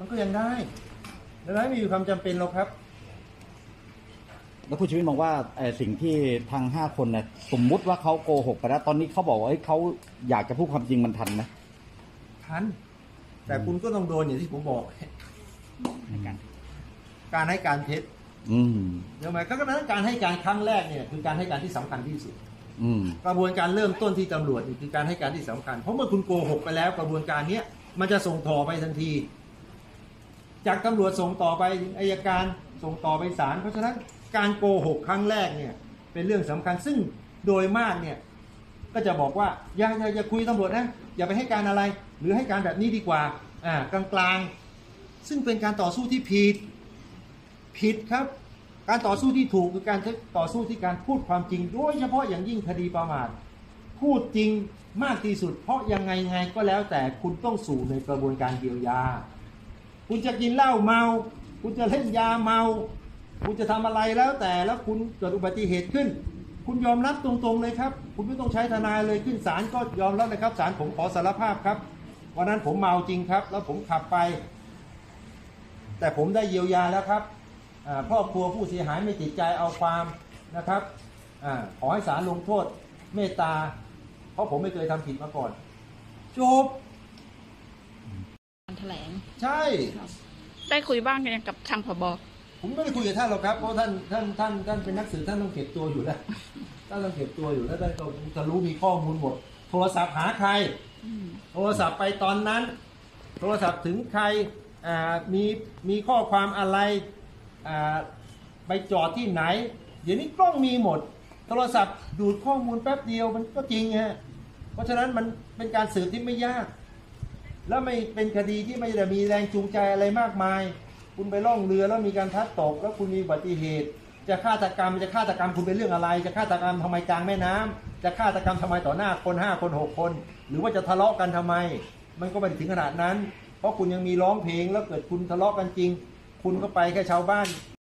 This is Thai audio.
มันก็ยังได้ดังนั้นไม่มีความจำเป็นหรอกครับ แล้วคุณชีวิตมองว่าเอ่อสิ่งที่ทางห้าคนเนี่ยสมมุติว่าเขาโกหกไปแล้วตอนนี้เขาบอกว่าเอ้ยเขาอยากจะพูดความจริงมันทันไหมทัน แต่คุณก็ต้องโดนอย่างที่ผมบอกในการการให้การเท็จอืม เดี๋ยวไหมก็นั้นการให้การครั้งแรกเนี่ยคือการให้การที่สำคัญที่สุด อืม กระบวนการเริ่มต้นที่ตำรวจนี่คือการให้การที่สำคัญ เพราะเมื่อคุณโกหกไปแล้วกระบวนการเนี้ยมันจะส่งต่อไปทันที จากตำรวจส่งต่อไปอายการส่งต่อไปศาลเพราะฉะนั้นการโกหกครั้งแรกเนี่ยเป็นเรื่องสำคัญซึ่งโดยมากเนี่ยก็จะบอกว่าอย่าอย่าอย่าคุยตำรวจนะอย่าไปให้การอะไร หรือให้การแบบนี้ดีกว่าอ่ากลางๆ ซึ่งเป็นการต่อสู้ที่ผิดผิดครับ การต่อสู้ที่ถูกคือการต่อสู้ที่การพูดความจริง โดยเฉพาะอย่างยิ่งคดีประมาทพูดจริงมากที่สุด เพราะยังไงไงก็แล้วแต่คุณต้องสู่ในกระบวนการเยียวยา คุณจะกินเหล้าเมา คุณจะเล่นยาเมา คุณจะทำอะไรแล้วแต่แล้วคุณเกิดอุบัติเหตุขึ้น คุณยอมรับตรงๆเลยครับ คุณไม่ต้องใช้ทนายเลยขึ้นศาลก็ยอมรับเลยครับศาลผมขอสารภาพครับวันนั้นผมเมาจริงครับ แล้วผมขับไป แต่ผมได้เยียวยาแล้วครับอ่าครอบครัวผู้เสียหายไม่ติดใจเอาความนะครับอขอให้ศาลลงโทษเมตตา เพราะผมไม่เคยทำผิดมาก่อน จบ ถลงใช่ ได้คุยบ้างยังกับทางผบผมไม่ได้คุยกับท่านหรอกครับเพราะท่านท่านท่านท่านเป็นนักสืบท่านต้องเก็บตัวอยู่แล้วท่านต้องเก็บตัวอยู่แล้วท่านก็จะรู้มีข้อมูลหมด โทรศัพท์หาใคร โทรศัพท์ไปตอนนั้น โทรศัพท์ถึงใครอ่ามีมีข้อความอะไรอ่าไปจอดที่ไหน เดี๋ยวนี้กล้องมีหมด โทรศัพท์ดูดข้อมูลแป๊บเดียวมันก็จริงฮะเพราะฉะนั้นมันเป็นการสืบที่ไม่ยาก แล้วไม่เป็นคดีที่ไม่ได้มีแรงจูงใจอะไรมากมาย คุณไปล่องเรือแล้วมีการพัดตก แล้วคุณมีอุบัติเหตุ จะฆาตกรรมจะฆาตกรรมคุณเป็นเรื่องอะไร จะฆาตกรรมทำไมกลางแม่น้ำจะฆาตกรรมทำไมต่อหน้าคนห้าคนหกคน หรือว่าจะทะเลาะกันทำไม มันก็ไม่ถึงขนาดนั้น เพราะคุณยังมีร้องเพลงแล้วเกิดคุณทะเลาะกันจริง คุณก็ไปแค่ชาวบ้าน